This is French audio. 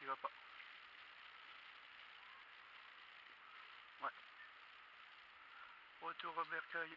il va pas. Ouais. Retour au bercail.